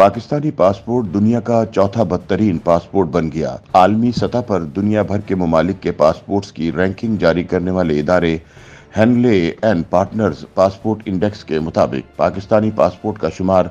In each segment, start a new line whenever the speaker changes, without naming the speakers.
Pakistani passport دنیا کا چوتھا بدترین پاسپورٹ بن گیا۔ عالمی سطح پر دنیا بھر کے ممالک کے پاسپورٹس کی رینکنگ جاری کرنے والے ادارے Henley and partners passport index کے مطابق پاکستانی پاسپورٹ کا شمار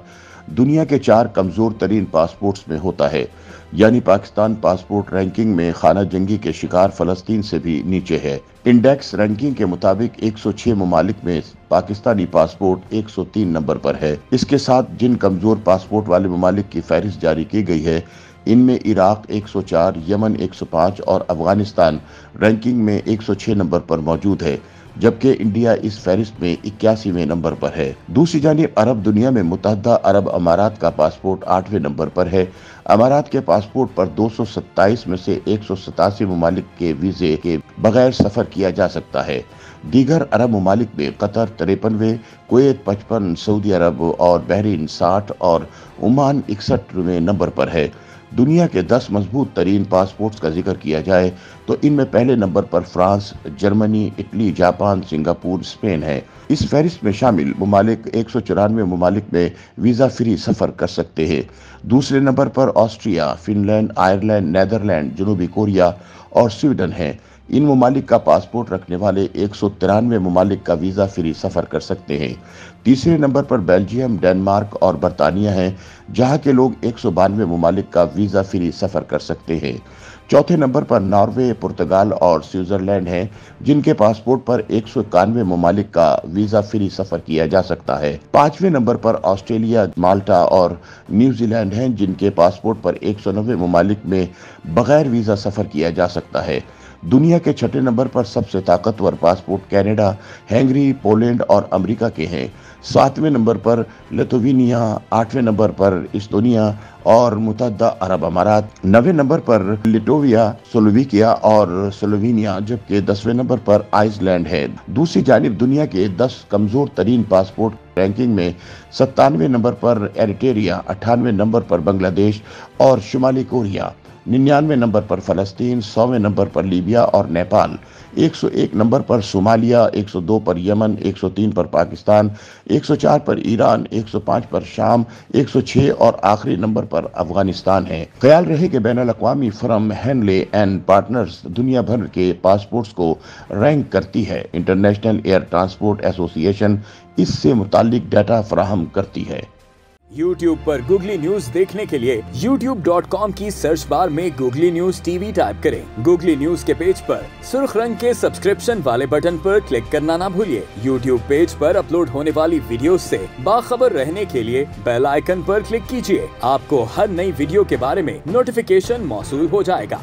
دنیا کے چار کمزور ترین پاسپورٹس میں ہوتا ہے۔ یعنی پاکستان پاسپورٹ رینکنگ میں خانہ جنگی کے شکار فلسطین سے بھی نیچے ہے۔ انڈیکس رینکنگ کے مطابق ایک سو چھ ممالک میں پاکستانی پاسپورٹ ایک سو تین نمبر پر ہے۔ اس کے ساتھ جن کمزور پاسپورٹ والے ممالک کی فہرست جاری کی گئی ہے، ان میں عراق ایک سو چار، یمن ایک سو پانچ اور افغانستان رینکنگ میں ایک سو چھ نمبر پر موجود ہے۔ جبکہ انڈیا اس فہرست میں اکیاسیویں نمبر پر ہے۔ دوسری جانب، عرب دنیا میں متحدہ عرب امارات کا پاسپورٹ آٹھویں نمبر پر ہے۔ امارات کے پاسپورٹ پر دو سو ستائیس میں سے ایک سو ستاسی ممالک کے ویزے کے بغیر سفر کیا جا سکتا ہے۔ دیگر عرب ممالک میں قطر تریپنوے کویت پچپن، سعودی عرب اور بحرین ساٹھ اور عمان اکسٹھ نمبر پر ہے۔ دنیا کے دس مضبوط ترین پاسپورٹس کا ذکر کیا جائے تو ان میں پہلے نمبر پر France, Germany, Italy, Japan, Singapore Spain ہے۔ اس فہرست میں شامل ممالک ایک سو چورانوے ممالک میں ویزا فری سفر کر سکتے ہیں۔ دوسرے نمبر پر Austria Finland Ireland, Netherland, جنوبی کوریا اور سویڈن ہے۔ ان ممالک کا پاسپورٹ رکھنے والے ایک سو ترانوے ممالک کا ویزا فری سفر کر سکتے ہیں۔ تیسرے نمبر پر بیلجیم ڈینمارک اور برطانیہ ہیں، جہاں کے لوگ ایک سو بانوے ممالک کا ویزا فری سفر کر سکتے ہیں۔ چوتھے نمبر پر ناروے، پرتگال اور سوئٹزرلینڈ ہیں، جن کے پاسپورٹ پر ایک سو اکانوے ممالک کا ویزا فری سفر کیا جا سکتا ہے۔ پانچویں نمبر پر آسٹریلیا، مالٹا اور نیوزی لینڈ ہیں، جن کے پاسپورٹ پر ایک سو نوے ممالک میں بغیر ویزا سفر کیا جا سکتا ہے۔ دنیا کے چھٹے نمبر پر سب سے طاقتور پاسپورٹ کینیڈا ہینگری پولینڈ اور امریکہ کے ہیں۔ ساتویں نمبر پر لتوینیا، آٹھویں نمبر پر استونیا اور متحدہ عرب امارات۔ نوے نمبر پر لٹوویا، سلوویکیا اور سلووینیا، جبکہ دسویں نمبر پر آئس لینڈ ہے۔ دوسری جانب دنیا کے دس کمزور ترین پاسپورٹ رینکنگ میں ستانوے نمبر پر ایریٹیریا اٹھانوے نمبر پر بنگلہ دیش اور شمالی کوریا۔ ننانوے نمبر پر فلسطین سویں نمبر پر لیبیا اور نیپال، ایک سو ایک نمبر پر صومالیہ، ایک سو دو پر یمن، ایک سو تین پر پاکستان، ایک سو چار پر ایران، ایک سو پانچ پر شام، ایک سو چھ اور آخری نمبر پر افغانستان ہے۔ خیال رہے کہ بین الاقوامی فرم ہینلے اینڈ پارٹنرز دنیا بھر کے پاسپورٹس کو رینک کرتی ہے۔ انٹرنیشنل ایئر ٹرانسپورٹ ایسوسی ایشن اس سے متعلق ڈیٹا فراہم کرتی ہے۔
یوٹیوب پر گوگلی نیوز دیکھنے کے لیے یوٹیوب ڈاٹ کام کی سرچ بار میں گوگلی نیوز ٹی وی ٹائپ کریں۔ گوگلی نیوز کے پیج پر سرخ رنگ کے سبسکرپشن والے بٹن پر کلک کرنا نہ بھولیے۔ یوٹیوب پیج پر اپلوڈ ہونے والی ویڈیوز سے باخبر رہنے کے لیے بیل آئکن پر کلک کیجیے۔ آپ کو ہر نئی ویڈیو کے بارے میں نوٹیفیکیشن موصول ہو جائے گا۔